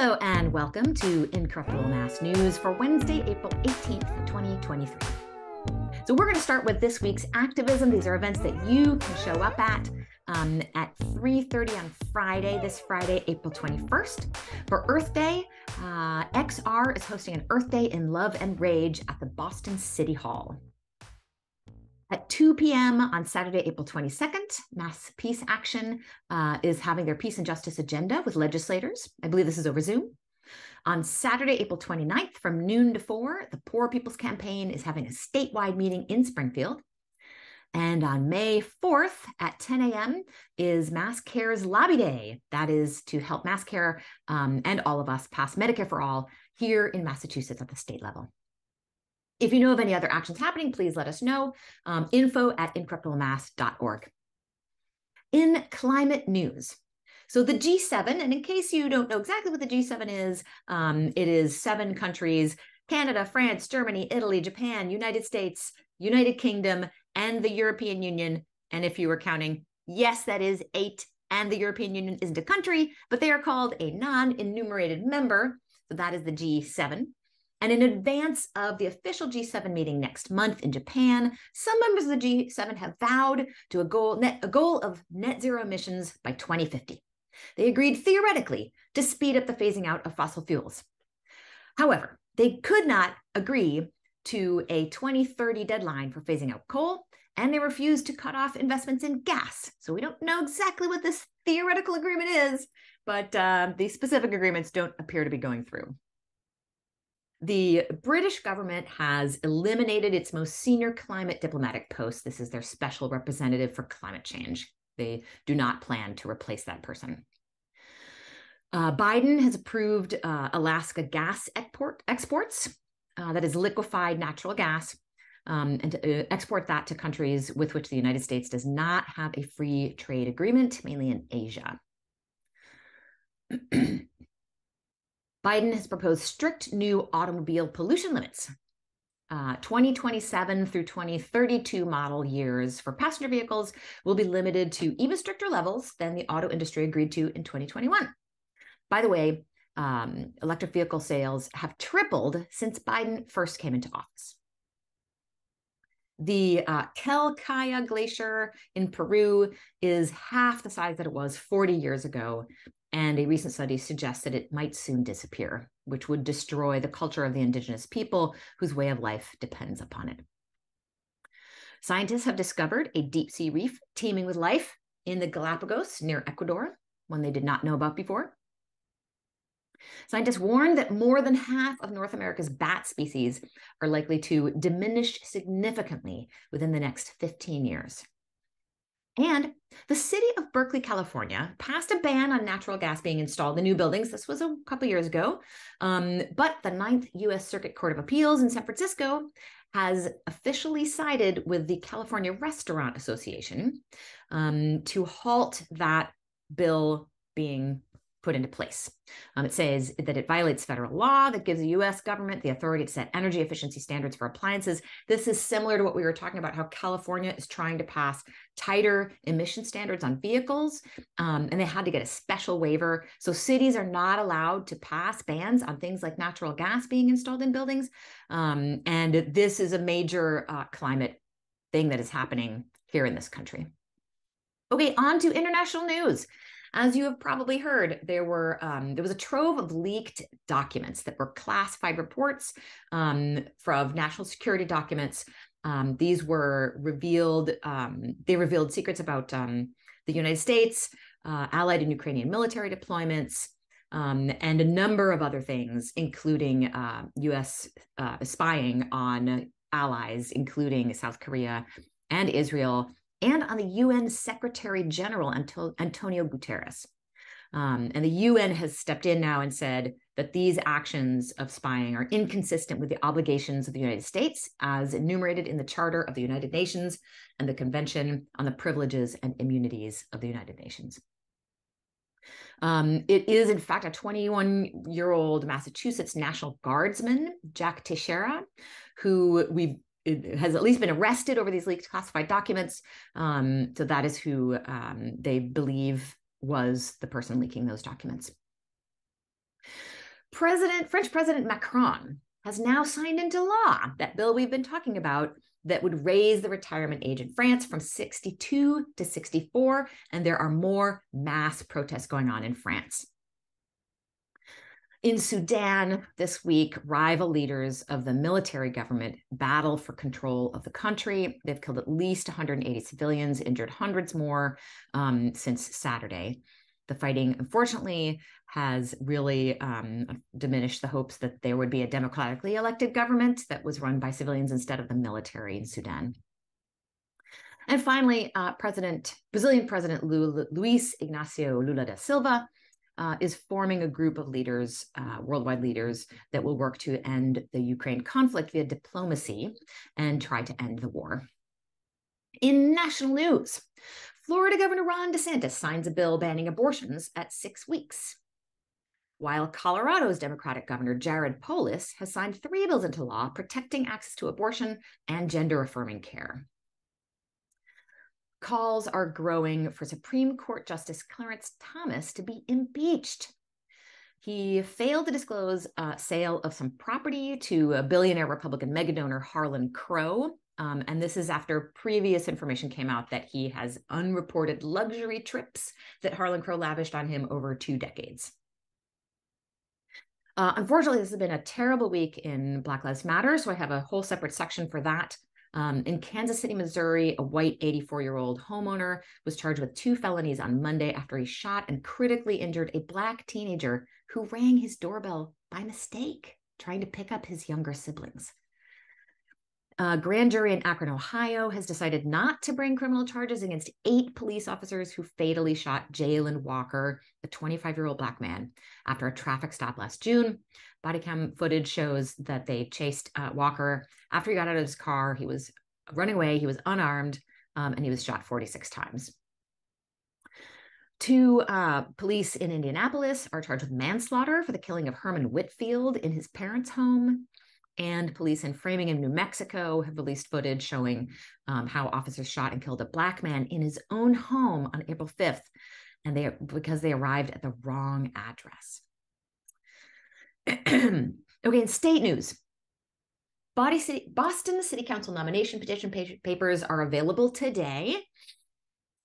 Hello and welcome to Incorruptible Mass News for Wednesday, April 18th, 2023. So we're going to start with this week's activism. These are events that you can show up at um, at 3.30 on Friday, this Friday, April 21st. For Earth Day, uh, XR is hosting an Earth Day in Love and Rage at the Boston City Hall. At 2 p.m. on Saturday, April 22nd, Mass Peace Action uh, is having their peace and justice agenda with legislators. I believe this is over Zoom. On Saturday, April 29th, from noon to 4, the Poor People's Campaign is having a statewide meeting in Springfield. And on May 4th at 10 a.m. is Mass Care's Lobby Day. That is to help Mass Care um, and all of us pass Medicare for All here in Massachusetts at the state level. If you know of any other actions happening, please let us know. Um, info at incorruptiblemass.org. In climate news, so the G7, and in case you don't know exactly what the G7 is, um, it is seven countries Canada, France, Germany, Italy, Japan, United States, United Kingdom, and the European Union. And if you were counting, yes, that is eight. And the European Union isn't a country, but they are called a non enumerated member. So that is the G7. And in advance of the official G7 meeting next month in Japan, some members of the G7 have vowed to a goal, net, a goal of net zero emissions by 2050. They agreed theoretically to speed up the phasing out of fossil fuels. However, they could not agree to a 2030 deadline for phasing out coal, and they refused to cut off investments in gas. So we don't know exactly what this theoretical agreement is, but uh, the specific agreements don't appear to be going through. The British government has eliminated its most senior climate diplomatic post. This is their special representative for climate change. They do not plan to replace that person. Uh, Biden has approved uh, Alaska gas export, exports, uh, that is liquefied natural gas, um, and to uh, export that to countries with which the United States does not have a free trade agreement, mainly in Asia. Biden has proposed strict new automobile pollution limits. Uh, 2027 through 2032 model years for passenger vehicles will be limited to even stricter levels than the auto industry agreed to in 2021. By the way, um, electric vehicle sales have tripled since Biden first came into office. The uh, Glacier in Peru is half the size that it was 40 years ago, and a recent study suggests that it might soon disappear, which would destroy the culture of the indigenous people whose way of life depends upon it. Scientists have discovered a deep sea reef teeming with life in the Galapagos near Ecuador, one they did not know about before. Scientists warn that more than half of North America's bat species are likely to diminish significantly within the next 15 years. And the city of Berkeley, California, passed a ban on natural gas being installed in new buildings. This was a couple years ago. Um, but the Ninth U.S. Circuit Court of Appeals in San Francisco has officially sided with the California Restaurant Association um, to halt that bill being put into place. Um, it says that it violates federal law that gives the US government the authority to set energy efficiency standards for appliances. This is similar to what we were talking about how California is trying to pass tighter emission standards on vehicles, um, and they had to get a special waiver. So cities are not allowed to pass bans on things like natural gas being installed in buildings. Um, and this is a major uh, climate thing that is happening here in this country. Okay, on to international news. As you have probably heard, there were um, there was a trove of leaked documents that were classified reports um, from national security documents. Um, these were revealed. Um, they revealed secrets about um, the United States, uh, allied and Ukrainian military deployments, um, and a number of other things, including uh, U.S. Uh, spying on allies, including South Korea and Israel, and on the UN Secretary General Antonio Guterres. Um, and the UN has stepped in now and said that these actions of spying are inconsistent with the obligations of the United States as enumerated in the Charter of the United Nations and the Convention on the Privileges and Immunities of the United Nations. Um, it is, in fact, a 21 year old Massachusetts National Guardsman, Jack Teixeira, who we has at least been arrested over these leaked classified documents. Um, so that is who um, they believe was the person leaking those documents. President French President Macron has now signed into law that bill we've been talking about that would raise the retirement age in France from 62 to 64 and there are more mass protests going on in France. In Sudan this week, rival leaders of the military government battle for control of the country. They've killed at least 180 civilians, injured hundreds more um, since Saturday. The fighting, unfortunately, has really um, diminished the hopes that there would be a democratically elected government that was run by civilians instead of the military in Sudan. And finally, uh, President Brazilian President Luiz Ignacio Lula da Silva uh, is forming a group of leaders, uh, worldwide leaders, that will work to end the Ukraine conflict via diplomacy and try to end the war. In national news, Florida Governor Ron DeSantis signs a bill banning abortions at six weeks. While Colorado's Democratic Governor Jared Polis has signed three bills into law protecting access to abortion and gender affirming care calls are growing for Supreme Court Justice Clarence Thomas to be impeached. He failed to disclose a sale of some property to a billionaire Republican megadonor Harlan Crow. Um, and this is after previous information came out that he has unreported luxury trips that Harlan Crow lavished on him over two decades. Uh, unfortunately, this has been a terrible week in Black Lives Matter, so I have a whole separate section for that. Um, in Kansas City, Missouri, a white 84 year old homeowner was charged with two felonies on Monday after he shot and critically injured a black teenager who rang his doorbell by mistake, trying to pick up his younger siblings. A grand jury in Akron, Ohio has decided not to bring criminal charges against eight police officers who fatally shot Jayland Walker, a 25 year old black man, after a traffic stop last June. Body cam footage shows that they chased uh, Walker after he got out of his car. He was running away, he was unarmed, um, and he was shot 46 times. Two uh, police in Indianapolis are charged with manslaughter for the killing of Herman Whitfield in his parents' home. And police in Framingham, New Mexico have released footage showing um, how officers shot and killed a black man in his own home on April 5th, and they because they arrived at the wrong address. okay, in state news, Body City, Boston City Council nomination petition papers are available today.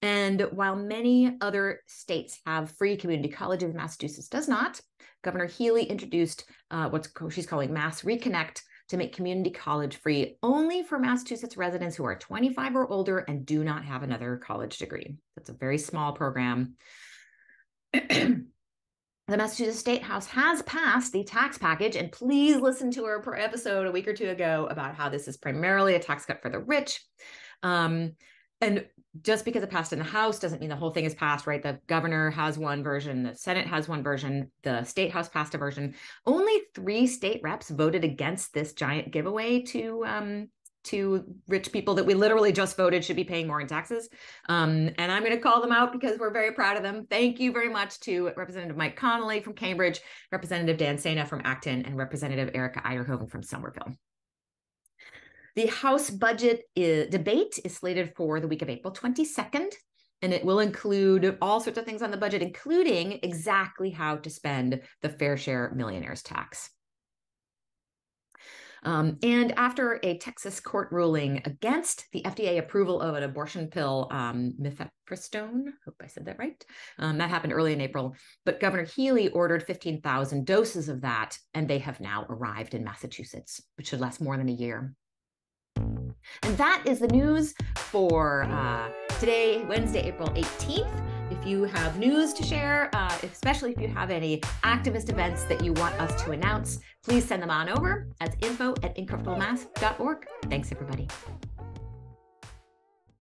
And while many other states have free community colleges, Massachusetts does not. Governor Healey introduced uh, what she's calling Mass Reconnect to make community college free only for Massachusetts residents who are 25 or older and do not have another college degree. That's a very small program. the Massachusetts State House has passed the tax package, and please listen to our episode a week or two ago about how this is primarily a tax cut for the rich. Um, and just because it passed in the House doesn't mean the whole thing is passed, right? The governor has one version, the Senate has one version, the state house passed a version. Only three state reps voted against this giant giveaway to um, to rich people that we literally just voted should be paying more in taxes. Um, and I'm going to call them out because we're very proud of them. Thank you very much to Representative Mike Connolly from Cambridge, Representative Dan Sena from Acton, and Representative Erika Uyterhoeven from Somerville. The House budget is, debate is slated for the week of April 22nd, and it will include all sorts of things on the budget, including exactly how to spend the fair share millionaires tax. Um, and after a Texas court ruling against the FDA approval of an abortion pill, um, mifepristone, hope I said that right, um, that happened early in April, but Governor Healey ordered 15,000 doses of that, and they have now arrived in Massachusetts, which should last more than a year. And that is the news for uh, today, Wednesday, April 18th. If you have news to share, uh, especially if you have any activist events that you want us to announce, please send them on over as info at incorruptiblemass.org. Thanks, everybody.